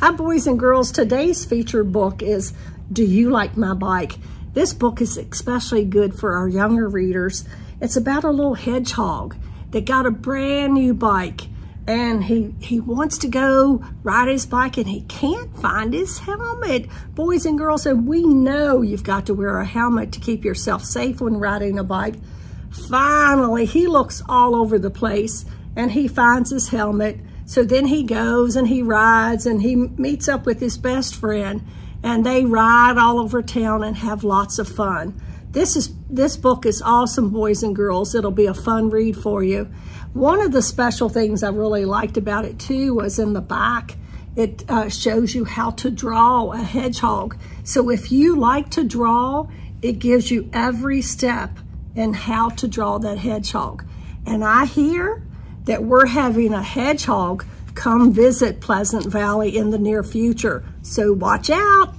Hi, boys and girls. Today's featured book is Do You Like My Bike? This book is especially good for our younger readers. It's about a little hedgehog that got a brand new bike and he, he wants to go ride his bike and he can't find his helmet. Boys and girls, and we know you've got to wear a helmet to keep yourself safe when riding a bike. Finally, he looks all over the place and he finds his helmet so then he goes and he rides and he meets up with his best friend and they ride all over town and have lots of fun. This is this book is awesome, boys and girls. It'll be a fun read for you. One of the special things I really liked about it too was in the back. It uh, shows you how to draw a hedgehog. So if you like to draw, it gives you every step in how to draw that hedgehog. And I hear that we're having a hedgehog come visit Pleasant Valley in the near future. So watch out.